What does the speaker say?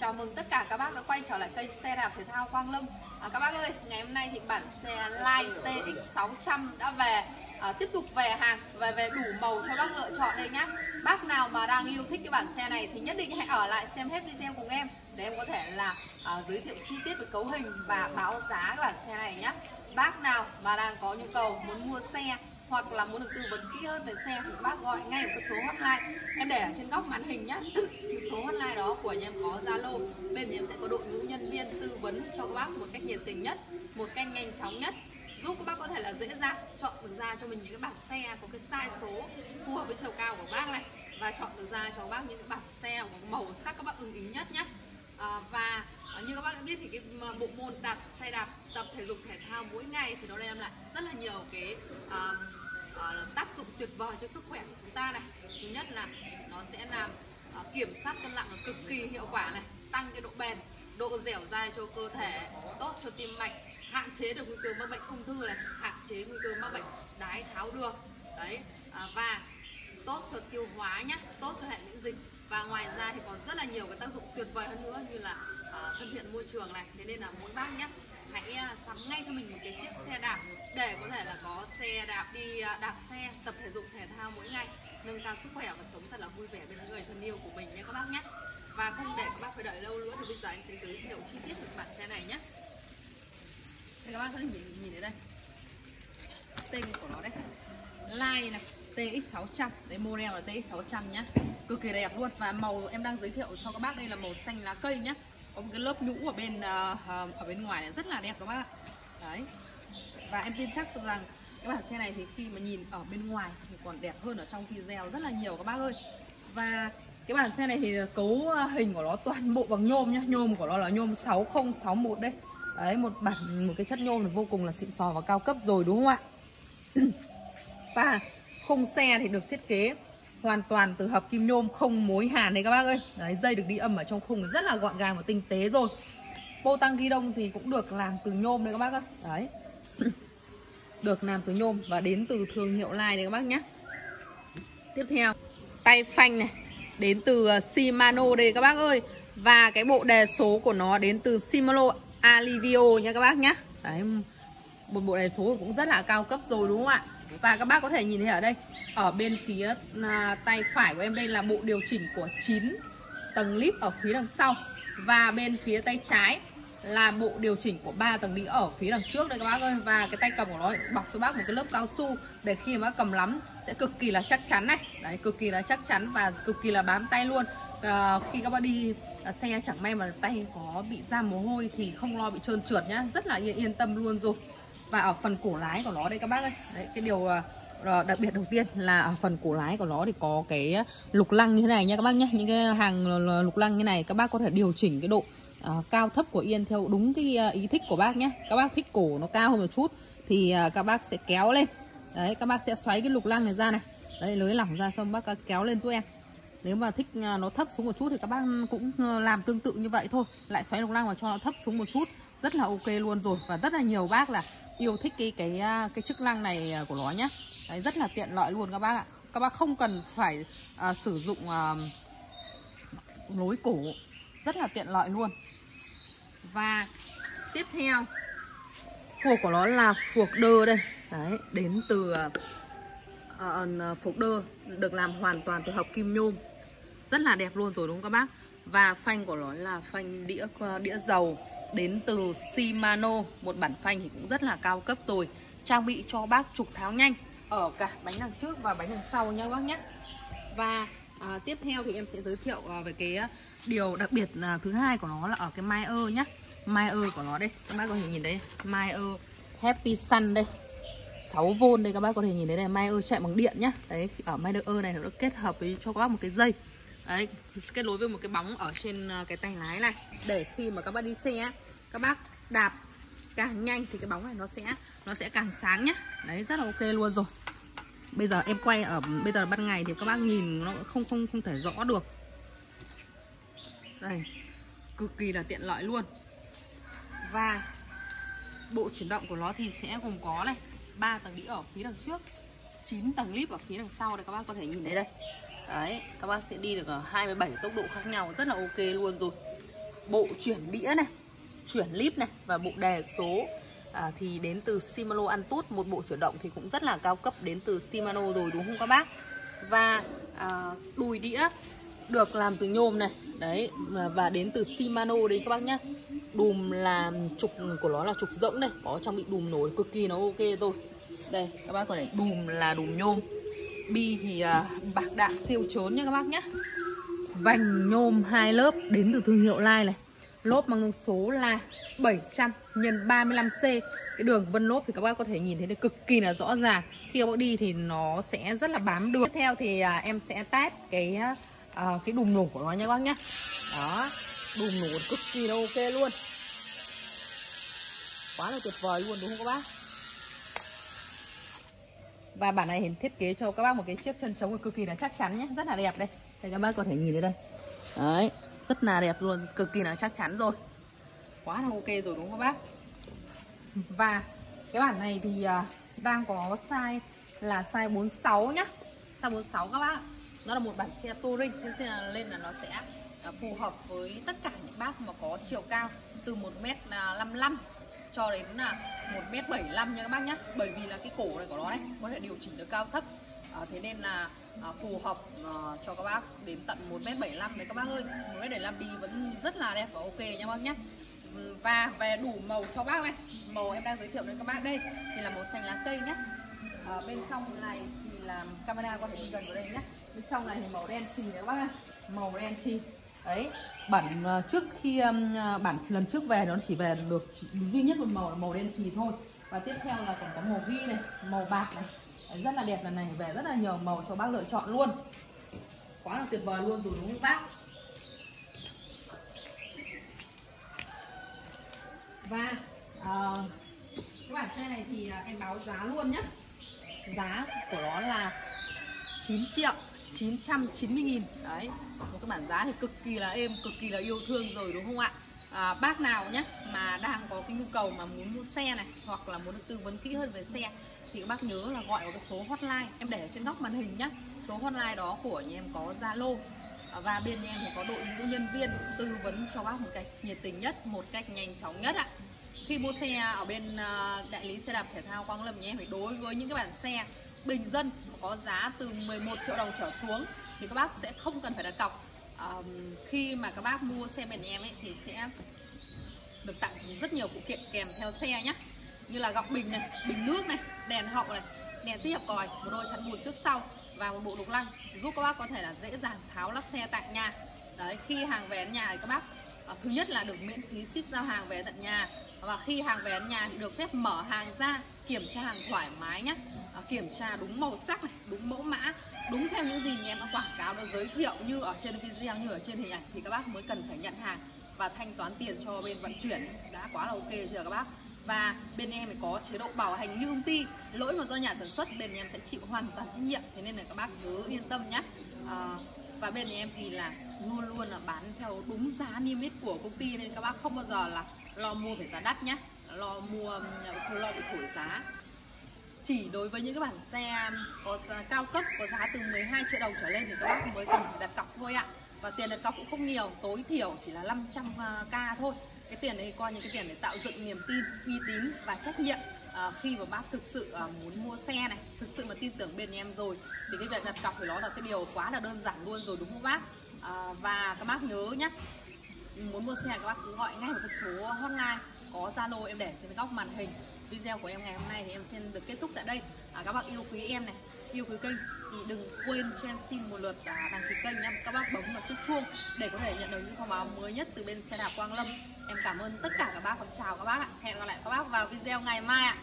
Chào mừng tất cả các bác đã quay trở lại kênh xe đạp thể thao Quang Lâm. À, Các bác ơi, ngày hôm nay thì bản xe Line TX600 đã về à, Tiếp tục về hàng, về về đủ màu cho bác lựa chọn đây nhá. Bác nào mà đang yêu thích cái bản xe này thì nhất định hãy ở lại xem hết video cùng em Để em có thể là à, giới thiệu chi tiết về cấu hình và báo giá cái bản xe này nhá. Bác nào mà đang có nhu cầu muốn mua xe hoặc là muốn được tư vấn kỹ hơn về xe thì bác gọi ngay vào cái số hotline. Em để ở trên góc màn hình nhé số hotline đó của nhà em có zalo. Bên nhà em sẽ có đội ngũ nhân viên tư vấn cho các bác một cách nhiệt tình nhất một cách nhanh chóng nhất. Giúp các bác có thể là dễ dàng chọn được ra cho mình những cái bản xe có cái size số phù hợp với chiều cao của bác này và chọn được ra cho các bác những cái bản xe có màu sắc các bác ưng ý nhất nhé à, và à, như các bác đã biết thì cái à, bộ môn đạp xe đạp tập thể dục thể thao mỗi ngày thì nó đem lại rất là nhiều cái uh, tuyệt vời cho sức khỏe của chúng ta này. Thứ nhất là nó sẽ làm uh, kiểm soát cân nặng cực kỳ hiệu quả này tăng cái độ bền độ dẻo dai cho cơ thể tốt cho tim mạch hạn chế được nguy cơ mắc bệnh ung thư này hạn chế nguy cơ mắc bệnh đái tháo đường. Đấy à, và tốt cho tiêu hóa nhé tốt cho hệ miễn dịch. Và ngoài ra thì còn rất là nhiều cái tác dụng tuyệt vời hơn nữa như là uh, thân thiện môi trường này. Thế nên là mỗi bác nhé hãy uh, sắm ngay cho mình một cái chiếc xe đạp để có thể là có xe đạp đi à, đạp xe tập thể dục thể thao mỗi ngày nâng cao sức khỏe và sống thật là vui vẻ bên người thân yêu của mình nhé các bác nhé. Và không để các bác phải đợi lâu nữa thì bây giờ anh sẽ giới thiệu chi tiết về bản xe này nhé. Thì các bác có thể nhìn, nhìn thấy đây. Tên của nó đây. Line này TX600 Đấy model là TX600 nhá Cực kỳ đẹp luôn. Và màu em đang giới thiệu cho các bác đây là màu xanh lá cây nhá Có một cái lớp nhũ ở bên uh, ở bên ngoài này rất là đẹp các bác Đấy. Và em tin chắc rằng cái bản xe này thì khi mà nhìn ở bên ngoài thì còn đẹp hơn ở trong video rất là nhiều các bác ơi. Và cái bản xe này thì cấu ờ, hình của nó toàn bộ bằng nhôm nhá. Nhôm của nó là nhôm 6061 đấy. Đấy, một bản, một cái chất nhôm là vô cùng là xịn sò và cao cấp rồi, đúng không ạ? Và khung xe thì được thiết kế hoàn toàn từ hợp kim nhôm không mối hàn đấy các bác ơi. Đấy, dây được đi âm ở trong khung rất là gọn gàng và tinh tế rồi. Bô tăng ghi đông thì cũng được làm từ nhôm đấy các bác ơi. Đấy được làm từ nhôm và đến từ thương hiệu Lai đấy các bác nhé. Tiếp theo tay phanh này đến từ ờ, Shimano đây các bác ơi. Và cái bộ đề số của nó đến từ Shimano Alivio nha các bác nhé. Đấy một bộ đề số cũng rất là cao cấp rồi đúng không ạ? Và các bác có thể nhìn thấy ở đây Ở bên phía à, tay phải của em đây là bộ điều chỉnh của 9 tầng lip ở phía đằng sau. Và bên phía tay trái là bộ điều chỉnh của ba tầng đĩa ở phía đằng trước đây các bác ơi. Và cái tay cầm của nó bọc cho bác một cái lớp cao su Để khi mà bác cầm lắm sẽ cực kỳ là chắc chắn này. Đấy cực kỳ là chắc chắn và cực kỳ là bám tay luôn. À, Khi các bác đi à, xe chẳng may mà tay có bị ra mồ hôi thì không lo bị trơn trượt nhá. Rất là yên, yên tâm luôn rồi. Và ở phần cổ lái của nó đây các bác ơi. Đấy cái điều ờ, đặc biệt đầu tiên là ở phần cổ lái của nó thì có cái lục lăng như thế này nha các bác nhé những cái hàng lục lăng như này các bác có thể điều chỉnh cái độ uh, cao thấp của yên theo đúng cái à, ý thích của bác nhé các bác thích cổ nó cao hơn một chút thì uh, các bác sẽ kéo lên. Đấy các bác sẽ xoáy cái lục lăng này ra này. Đấy lưới lỏng ra xong bác kéo lên giúp em. Nếu mà thích nó thấp xuống một chút thì các bác cũng làm tương tự như vậy thôi. Lại xoáy lục lăng vào cho nó thấp xuống một chút rất là ok luôn rồi. Và rất là nhiều bác là yêu thích cái cái cái chức năng này của nó nhé Đấy, rất là tiện lợi luôn các bác ạ. Các bác không cần phải à, sử dụng à, lối cổ rất là tiện lợi luôn. Và tiếp theo phuộc của nó là phuộc đơ đây. Đấy đến từ à, à, à, à phuộc đơ được làm hoàn toàn từ hợp kim nhôm. Rất là đẹp luôn rồi đúng không các bác? Và phanh của nó là phanh đĩa đĩa dầu đến từ Shimano. Một bản phanh thì cũng rất là cao cấp rồi. Trang bị cho bác trục tháo nhanh ở cả bánh đằng trước và bánh đằng sau nha bác nhé. Và à, tiếp theo thì em sẽ giới thiệu à, về cái à, điều đặc biệt là thứ hai của nó là ở cái mai ơ nhá. Mai ơ của nó đây các bác có thể nhìn thấy mai ơ Happy Sun đây. 6V đây các bác có thể nhìn thấy này mai ơ chạy bằng điện nhá. Đấy ở mai ơ này nó được kết hợp với cho các bác một cái dây. Đấy kết nối với một cái bóng ở trên à, cái tay lái này. Để khi mà các bác đi xe các bác đạp càng nhanh thì cái bóng này nó sẽ nó sẽ càng sáng nhá. Đấy, rất là ok luôn rồi. Bây giờ em quay ở, bây giờ ban ngày thì các bác nhìn nó không không không thể rõ được. Đây, cực kỳ là tiện lợi luôn. Và bộ chuyển động của nó thì sẽ gồm có này, ba tầng đĩa ở phía đằng trước 9 tầng lip ở phía đằng sau đây các bác có thể nhìn thấy đây. Đấy, các bác sẽ đi được ở 27 tốc độ khác nhau, rất là ok luôn rồi. Bộ chuyển đĩa này, chuyển clip này và bộ đề số à, thì đến từ Shimano Antutu một bộ chuyển động thì cũng rất là cao cấp đến từ Shimano rồi đúng không các bác? Và à, đùi đĩa được làm từ nhôm này đấy và đến từ Shimano đấy các bác nhé đùm là trục của nó là trục rỗng này có trang bị đùm nổi cực kỳ nó ok thôi. Đây các bác có thể đùm là đùm nhôm. Bi thì uh, bạc đạn siêu trốn nha các bác nhé vành nhôm hai lớp đến từ thương hiệu Lai này lốp mang số là 700 x 35C cái đường vân lốp thì các bác có thể nhìn thấy được cực kỳ là rõ ràng. Khi các bác đi thì nó sẽ rất là bám đường. tiếp theo thì à, em sẽ test cái à, cái đùm nổ của nó nha các bác nhé đó đùm nổ cực kỳ là ok luôn. Quá là tuyệt vời luôn đúng không các bác? Và bản này hiện thiết kế cho các bác một cái chiếc chân trống cực kỳ là chắc chắn nhé rất là đẹp đây. Đây các bác có thể nhìn thấy đây. Đấy rất là đẹp luôn cực kỳ là chắc chắn rồi. Quá là ok rồi đúng không các bác? Và cái bản này thì à, đang có size là size 46 nhá. Size 46 các bác nó là một bản xe touring thế nên là nó sẽ à, phù hợp với tất cả những bác mà có chiều cao từ 1m55 cho đến là 1m75 nha các bác nhé bởi vì là cái cổ này của nó đấy có thể điều chỉnh được cao thấp. À, thế nên là à, phù hợp à, cho các bác đến tận 1m75 đấy các bác ơi. 1m75 đi vẫn rất là đẹp và ok nha các bác nhé và về đủ màu cho bác này màu em đang giới thiệu đến các bác đây thì là màu xanh lá cây nhé à, ờ, bên trong này thì là camera có thể đi gần vào đây nhé bên trong này thì màu đen trì các bác màu đen trì đấy bản trước khi bản lần trước về nó chỉ về được duy nhất một màu là màu đen trì thôi. Và tiếp theo là còn có màu ghi này màu bạc này rất là đẹp lần này về rất là nhiều màu cho bác lựa chọn luôn. Quá là tuyệt vời luôn rồi đúng không bác? Và uh, cái bản xe này thì ờ, em báo giá luôn nhé giá của nó là 9 triệu 990 nghìn. Đấy một cái bản giá thì cực kỳ là êm cực kỳ là yêu thương rồi đúng không ạ? À, bác nào nhé mà đang có cái nhu cầu mà muốn mua xe này hoặc là muốn được tư vấn kỹ hơn về xe thì các bác nhớ là gọi vào cái số hotline em để ở trên góc màn hình nhé số hotline đó của nhà em có zalo. À, và bên nhà em thì có đội ngũ nhân viên tư vấn cho bác một cách nhiệt tình nhất một cách nhanh chóng nhất ạ. Khi mua xe ở bên à, đại lý xe đạp thể thao Quang Lâm nhé phải đối với những cái bản xe bình dân có giá từ 11 triệu đồng trở xuống thì các bác sẽ không cần phải đặt cọc. À, khi mà các bác mua xe bên nhà em ấy thì sẽ được tặng rất nhiều phụ kiện kèm theo xe nhé như là gọng bình này bình nước này đèn hậu này đèn tích hợp còi một đôi chắn bùn trước sau và một bộ đục lăng giúp các bác có thể là dễ dàng tháo lắp xe tại nhà. Đấy khi hàng về đến nhà thì các bác à, thứ nhất là được miễn phí ship giao hàng về tận nhà và khi hàng về đến nhà thì được phép mở hàng ra kiểm tra hàng thoải mái nhé à, kiểm tra đúng màu sắc này đúng mẫu mã đúng theo những gì nhà em đã quảng cáo đã giới thiệu như ở trên video như ở trên hình ảnh thì các bác mới cần phải nhận hàng và thanh toán tiền cho bên vận chuyển. Đã quá là ok chưa các bác? Và bên em phải có chế độ bảo hành như công ty. Lỗi mà do nhà sản xuất bên em sẽ chịu hoàn toàn trách nhiệm. Thế nên là các bác cứ yên tâm nhé à, và bên em thì là luôn luôn là bán theo đúng giá niêm yết của công ty nên các bác không bao giờ là lo mua phải giá đắt nhé lo mua không lo bị thổi giá. Chỉ đối với những cái bản xe có cao cấp có giá từ 12 triệu đồng trở lên thì các bác mới cần đặt cọc thôi ạ. Và tiền đặt cọc cũng không nhiều tối thiểu chỉ là 500k à, thôi cái tiền đấy coi như cái tiền để tạo dựng niềm tin uy tín và trách nhiệm. À, khi mà bác thực sự à, muốn mua xe này thực sự mà tin tưởng bên em rồi thì cái việc đặt cọc thì nó là cái điều quá là đơn giản luôn rồi đúng không bác? À, và các bác nhớ nhé muốn mua xe các bác cứ gọi ngay một cái số hotline có zalo em để trên góc màn hình. Video của em ngày hôm nay thì em xin được kết thúc tại đây. À, các bác yêu quý em này yêu quý kênh thì đừng quên cho em xin một lượt à, đăng ký kênh nhé. các bác bấm vào chiếc chuông để có thể nhận được những thông báo mới nhất từ bên xe đạp Quang Lâm em cảm ơn tất cả các bác và chào các bác ạ. Hẹn gặp lại các bác vào video ngày mai ạ.